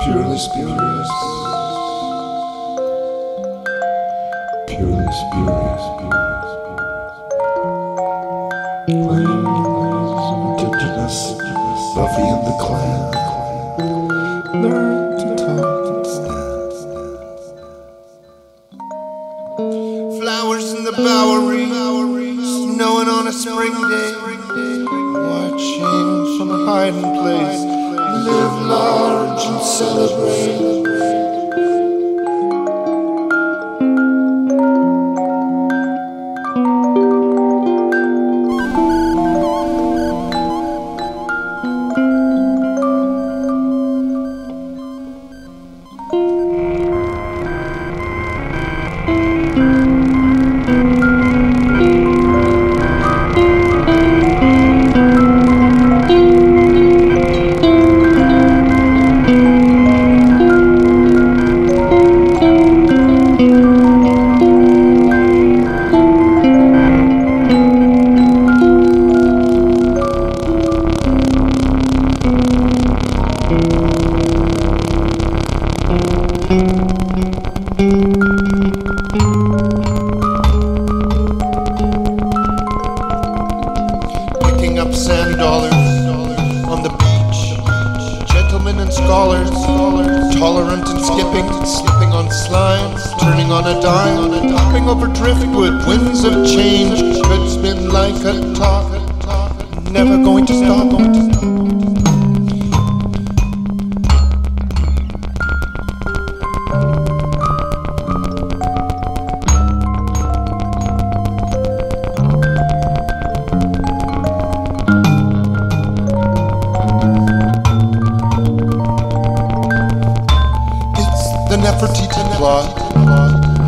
Purely spurious. Purely spurious. Buffy and the Clan. In the Bowery, snowing on a spring day. Watching from a hiding place, Live large and celebrate. Up sand dollars on the beach. Gentlemen and scholars, tolerant and skipping, skipping on slimes, turning on a dime, hopping over driftwood, winds of change could spin like a top, never going to stop. Going to plot.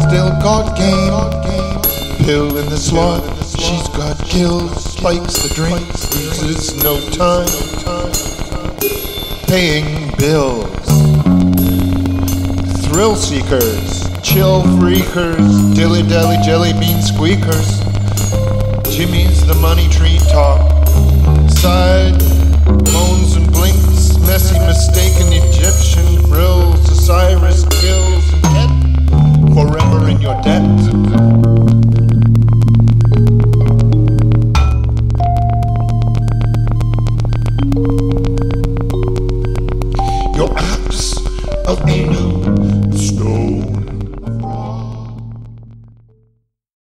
Still got game. Pill in the slot. She's got kills. Spikes the drink. Loses no time. Paying bills. Thrill seekers. Chill freakers. Dilly dally jelly bean squeakers. Jimmy's the money tree top. Side moans your debt. Your apps of Anu